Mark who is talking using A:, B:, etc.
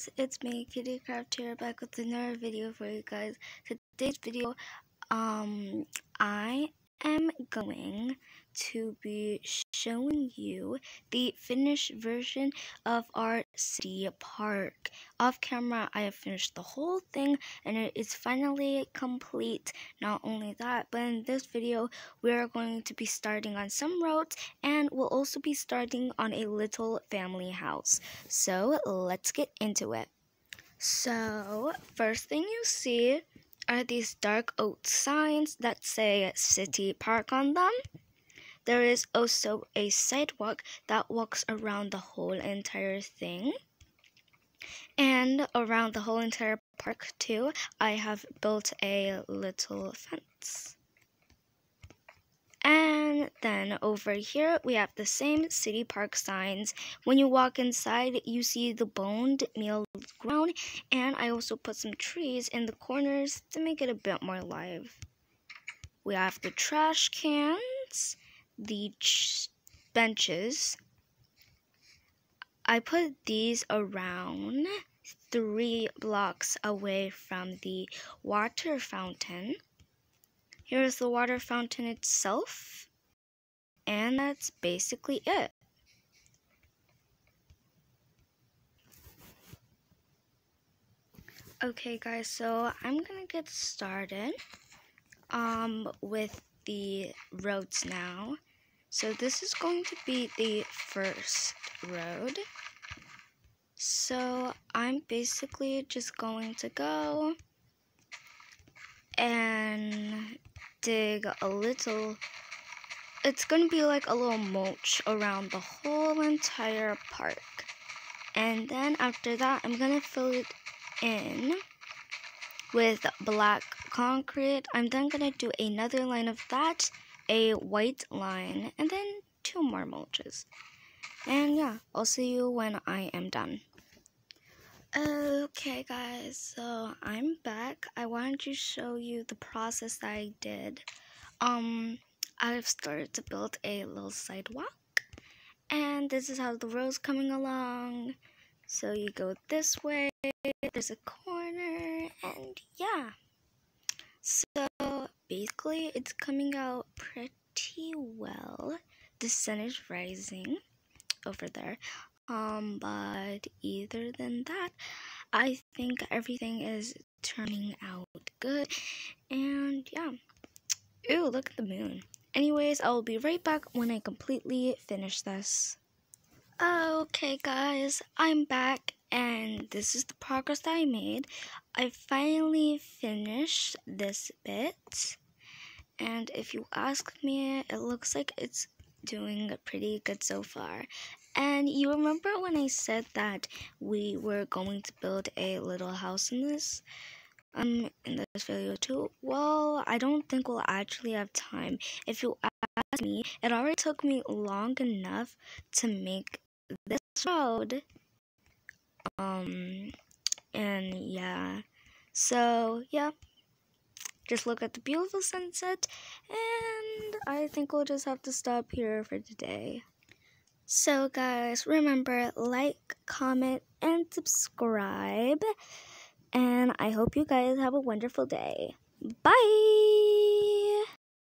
A: guys, it's me, Kitty Craft here, back with another video for you guys. Today's video, um, I am going to be showing you the finished version of our city park. Off camera, I have finished the whole thing and it is finally complete. Not only that, but in this video, we are going to be starting on some roads and we'll also be starting on a little family house. So let's get into it. So, first thing you see are these dark oak signs that say City Park on them. There is also a sidewalk that walks around the whole entire thing. And around the whole entire park, too, I have built a little fence. And then over here, we have the same city park signs. When you walk inside, you see the boned meal ground. And I also put some trees in the corners to make it a bit more live. We have the trash cans, the benches. I put these around three blocks away from the water fountain. Here's the water fountain itself. And that's basically it. Okay guys, so I'm gonna get started um with the roads now. So this is going to be the first road. So I'm basically just going to go and dig a little it's gonna be like a little mulch around the whole entire park and then after that I'm gonna fill it in with black concrete I'm then gonna do another line of that a white line and then two more mulches and yeah I'll see you when I am done Okay guys, so I'm back. I wanted to show you the process that I did. Um, I've started to build a little sidewalk. And this is how the road's coming along. So you go this way, there's a corner, and yeah. So basically it's coming out pretty well. The sun is rising over there. Um, but either than that, I think everything is turning out good. And yeah. Ooh, look at the moon. Anyways, I will be right back when I completely finish this. Okay, guys, I'm back, and this is the progress that I made. I finally finished this bit, and if you ask me, it looks like it's doing pretty good so far. And you remember when I said that we were going to build a little house in this? Um, in this video too? Well, I don't think we'll actually have time. If you ask me, it already took me long enough to make this road. Um, and yeah. So, yeah. Just look at the beautiful sunset, and I think we'll just have to stop here for today. So, guys, remember like, comment, and subscribe. And I hope you guys have a wonderful day. Bye!